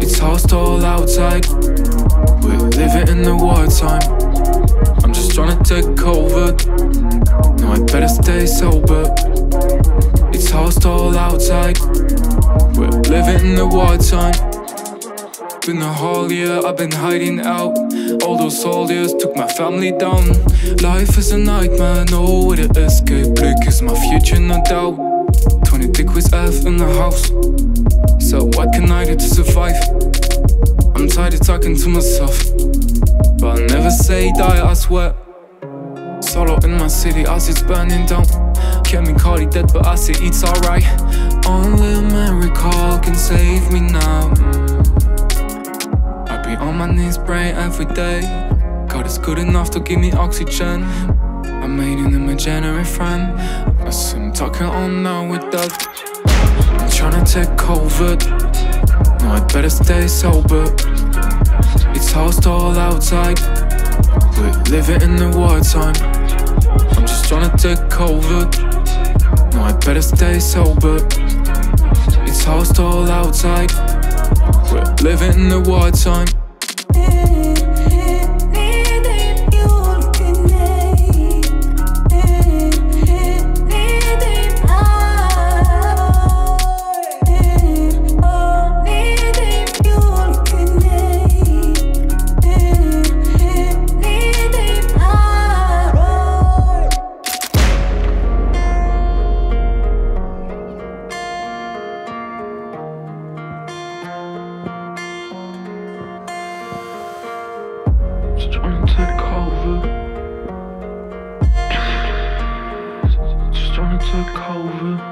It's hostile outside. We're living in the wartime. Trying to take over. No, I better stay sober. It's hostile outside. We're living in the wartime. Been a whole year, I've been hiding out. All those soldiers took my family down. Life is a nightmare, no way to escape. Bleak is my future, no doubt. 20 thick with F in the house. So, what can I do to survive? I'm tired of talking to myself. But I'll never say die, I swear. Solo in my city, I it's burning down. Chemically dead, but I say it's alright. Only a miracle can save me now. I be on my knees praying every day. God is good enough to give me oxygen. I made an imaginary friend. I see talking on now with that. I'm trying to take cover. No, I better stay sober. It's hostile outside. We're living in the wartime. I'm just trying to take cover. No, I better stay sober. It's hostile outside. We're living in the wartime. trying to take over.